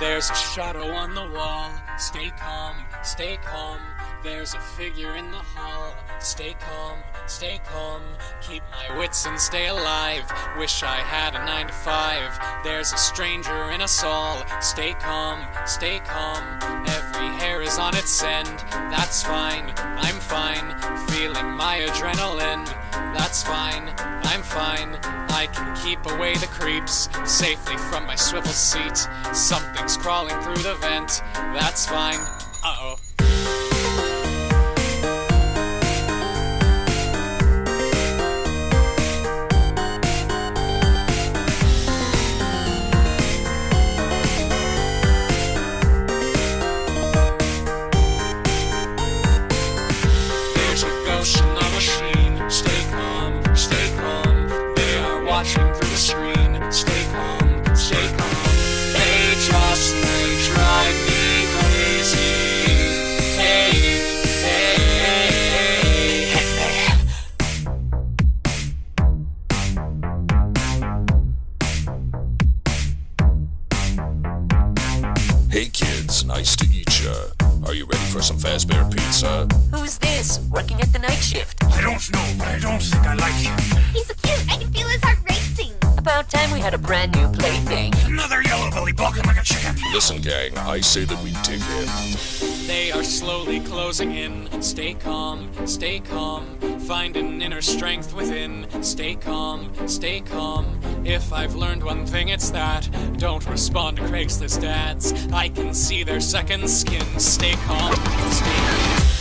There's a shadow on the wall. Stay calm, stay calm. There's a figure in the hall. Stay calm, stay calm. Keep my wits and stay alive. Wish I had a 9 to 5. There's a stranger in us all. Stay calm, stay calm. Every hair is on its end. That's fine, I'm fine. Feeling my adrenaline. That's fine, I'm fine. I can keep away the creeps safely from my swivel seat. Something's crawling through the vent. That's fine. Uh oh. There's a Hey kids, nice to eat ya. Are you ready for some Fazbear pizza? Who's this? Working at the night shift. I don't know, but I don't think I like him. He's so cute. I can feel his heart racing. About time we had a brand new plaything. Another yellow belly balking like a chicken. Listen, gang, I say that we dig in. They are slowly closing in. Stay calm, stay calm. Find an inner strength within. Stay calm, stay calm. If I've learned one thing, it's that don't respond to Craigslist ads. I can see their second skin. Stay calm, stay calm.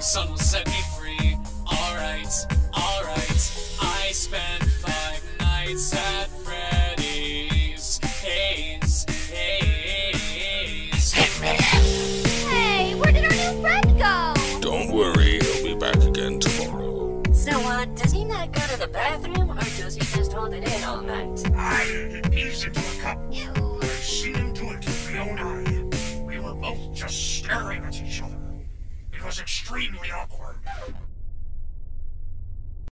Morning sun will set me free. Alright, alright. I spent five nights at Freddy's. Haze, haze. Hit me. Hey, where did our new friend go? Don't worry, he'll be back again tomorrow. So, uh, does he not go to the bathroom, or does he just hold it in all night? I eased into a cup. Ew. I've seen him do it with my own eye. We were both just staring at each other. Was extremely awkward.